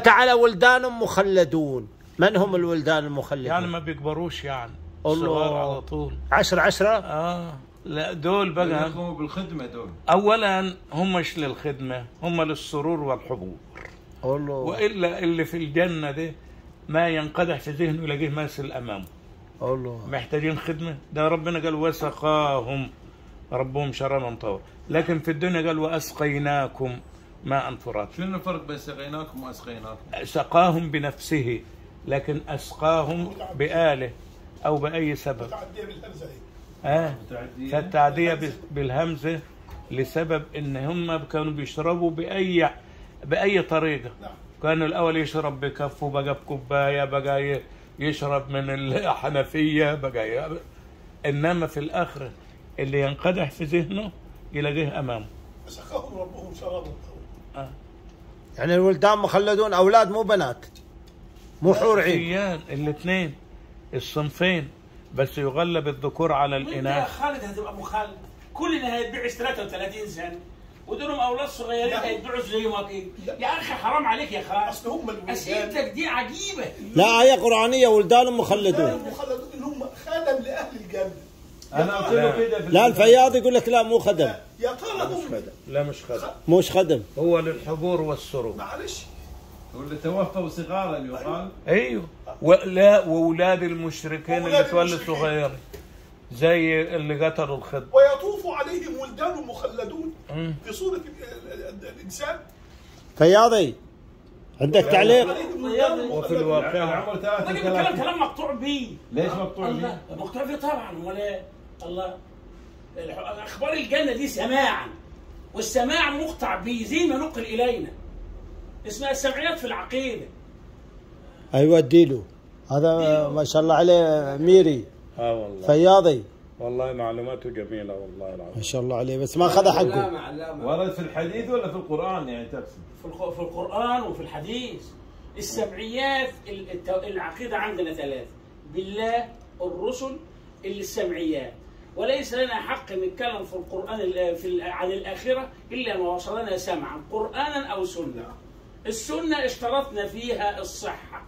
تعالى ولدان مخلدون. من هم الولدان المخلدون؟ يعني ما بيكبروش يعني. الله. صغار على طول. عشر عشرة؟ آه. لا دول بقى. يقوموا بالخدمة دول. اولا هم مش للخدمة هم للسرور والحبور. الله. وإلا اللي في الجنة ده ما ينقدح في ذهنه يلاقيه ماسل أمامه. الله. محتاجين خدمة؟ ده ربنا قال وسقاهم. ربهم شرابا طهورا لكن في الدنيا قال وأسقيناكم. ماء فرات شنو الفرق بين سقيناكم وأسقيناكم؟ سقاهم بنفسه لكن أسقاهم بآله أو بأي سبب تعدي بالهمزه آه متعدية؟ فالتعدية بال- بالهمزة لسبب إن هم كانوا بيشربوا باي بأي طريقة نعم. كانوا الأول يشرب بكفه بقى بكوباية بقى يشرب من الحنفية بقى ي... إنما في الآخرة اللي ينقدح في ذهنه يلاقيه أمامه فسقاهم ربهم شرابا طهورا يعني الولدان مخلدون أولاد مو بنات مو حور عين. الاثنين الصنفين بس يغلب الذكور على الإناث. خالد هتبقى أبو خالد كلنا هيتبيعوا 33 سنة ودولهم أولاد صغيرين. هيتبيعوا زي ما. يا أخي حرام عليك يا خالد. أصل هم أسئلتك دي عجيبة. لا آية قرآنية ولدان مخلدون. المخلدون اللي هم خدم لأهل الجنه أنا قلت له كده لا الفياض يقول لك لا مو خدم. يا ترى هم لا مش خدم. مش خدم. هو للحبور والسرور. معلش. واللي توفوا صغارا يقال. أيوه. ولا وأولاد المشركين اللي تولوا المشركين. صغير زي اللي قتلوا الخضر. ويطوف عليهم ولدان مخلدون. في صورة ال- ال- ال- الإنسان. فياضي عندك تعليق؟ وفي الواقع ده بيتكلم 33 كلام مقطوع بيه ليش مقطوع ليه؟ مقطوع بيه طبعا ولا الله. أخبار الجنة دي سماعا والسماع مقطع بيه زي ما نقل إلينا. اسمها السمعيات في العقيدة. أيوه اديله. هذا ما شاء الله عليه ميري. آه والله. فياضي. والله معلوماته جميلة والله العظيم. ما شاء الله عليه بس ما اخذ حقه. ورد في الحديث ولا في القرآن يعني تقصد؟ في الق- في القرآن وفي الحديث. السمعيات ال- الت- العقيدة عندنا ثلاثة. بالله الرسل اللي السمعيات. وليس لنا حق نتكلم في القرآن ال- في عن الآخرة إلا ما وصلنا سمعا قرآنا أو سنة. السنة اشترطنا فيها الصحة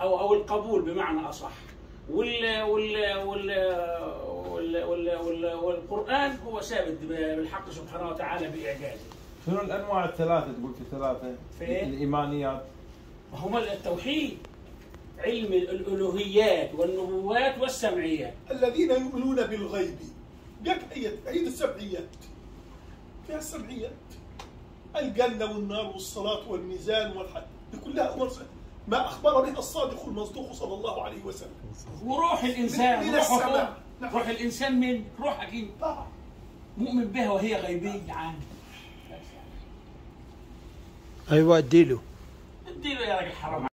أو أو القبول بمعنى أصح. وال وال وال وال وال وال والقرآن هو ثابت بالحق سبحانه وتعالى بإعجازه. شنو الأنواع الثلاثة تقول في ثلاثة؟ في إيه؟ الإيمانيات. وهما التوحيد. علم الألوهيات والنبوات والسمعيات. الذين يؤمنون بالغيب. آية عيد السبعيات فيها السبعيات الجنة والنار والصلاة والميزان والحد دي كلها أمور ما أخبر بها الصادق المصدوق صلى الله عليه وسلم. وروح الإنسان من السماء. نعم. روح الإنسان من؟ روحك انت طبعا مؤمن بها وهي غيبية عنه أيوه أديله. أديله يا راجل حرام.